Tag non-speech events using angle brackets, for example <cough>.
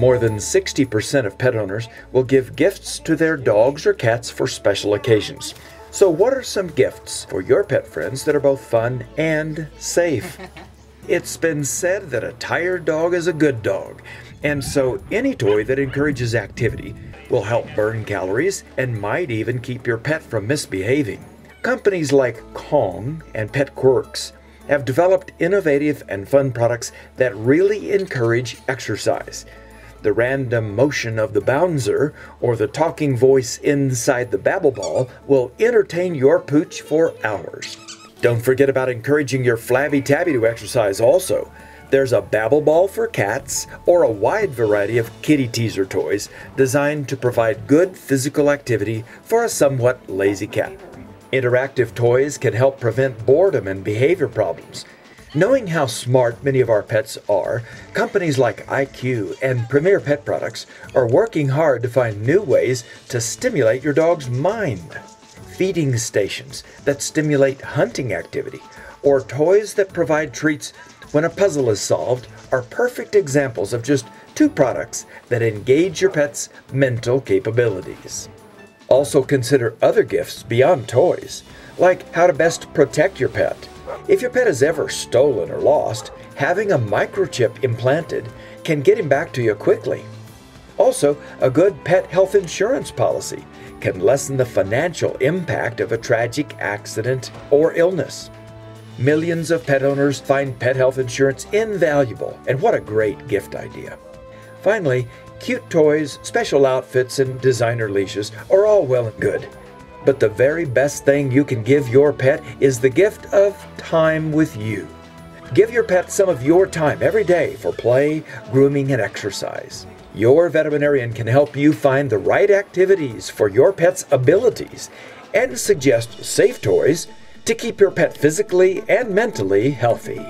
More than 60% of pet owners will give gifts to their dogs or cats for special occasions. So, what are some gifts for your pet friends that are both fun and safe? <laughs> it's been said that a tired dog is a good dog, and so any toy that encourages activity will help burn calories and might even keep your pet from misbehaving. Companies like Kong and Pet Qwerks have developed innovative and fun products that really encourage exercise. The random motion of the bouncer or the talking voice inside the babble ball will entertain your pooch for hours. Don't forget about encouraging your flabby tabby to exercise also. There's a babble ball for cats or a wide variety of kitty teaser toys designed to provide good physical activity for a somewhat lazy cat. Interactive toys can help prevent boredom and behavior problems. Knowing how smart many of our pets are, companies like IQ and Premier Pet Products are working hard to find new ways to stimulate your dog's mind. Feeding stations that stimulate hunting activity, or toys that provide treats when a puzzle is solved, are perfect examples of just two products that engage your pet's mental capabilities. Also consider other gifts beyond toys, like how to best protect your pet. If your pet is ever stolen or lost, having a microchip implanted can get him back to you quickly. Also, a good pet health insurance policy can lessen the financial impact of a tragic accident or illness. Millions of pet owners find pet health insurance invaluable, and what a great gift idea. Finally, Cute toys, special outfits, and designer leashes are all well and good. But the very best thing you can give your pet is the gift of time with you. Give your pet some of your time every day for play, grooming, and exercise. Your veterinarian can help you find the right activities for your pet's abilities and suggest safe toys to keep your pet physically and mentally healthy.